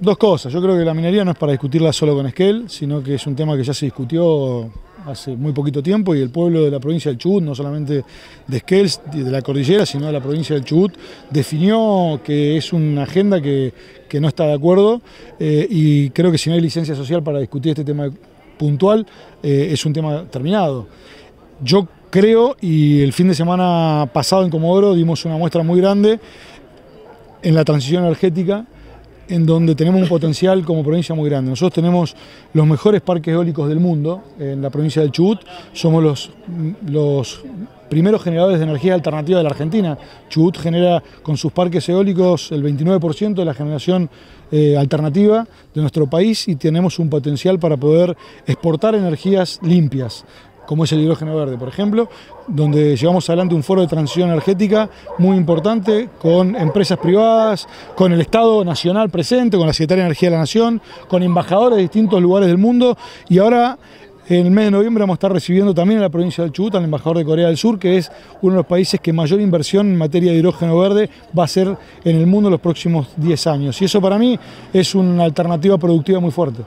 Dos cosas, yo creo que la minería no es para discutirla solo con Esquel, sino que es un tema que ya se discutió hace muy poquito tiempo y el pueblo de la provincia del Chubut, no solamente de Esquel, de la cordillera, sino de la provincia del Chubut, definió que es una agenda que, no está de acuerdo eh, y creo que si no hay licencia social para discutir este tema puntual, eh, es un tema terminado. Yo creo, y el fin de semana pasado en Comodoro dimos una muestra muy grande en la transición energética, en donde tenemos un potencial como provincia muy grande. Nosotros tenemos los mejores parques eólicos del mundo en la provincia del Chubut, somos los, primeros generadores de energía alternativa de la Argentina. Chubut genera con sus parques eólicos el 29% de la generación eh, alternativa de nuestro país y tenemos un potencial para poder exportar energías limpias como es el hidrógeno verde, por ejemplo, donde llevamos adelante un foro de transición energética muy importante con empresas privadas, con el Estado Nacional presente, con la Secretaría de Energía de la Nación, con embajadores de distintos lugares del mundo y ahora en el mes de noviembre vamos a estar recibiendo también en la provincia del Chubut al embajador de Corea del Sur, que es uno de los países que mayor inversión en materia de hidrógeno verde va a ser en el mundo en los próximos 10 años. Y eso para mí es una alternativa productiva muy fuerte.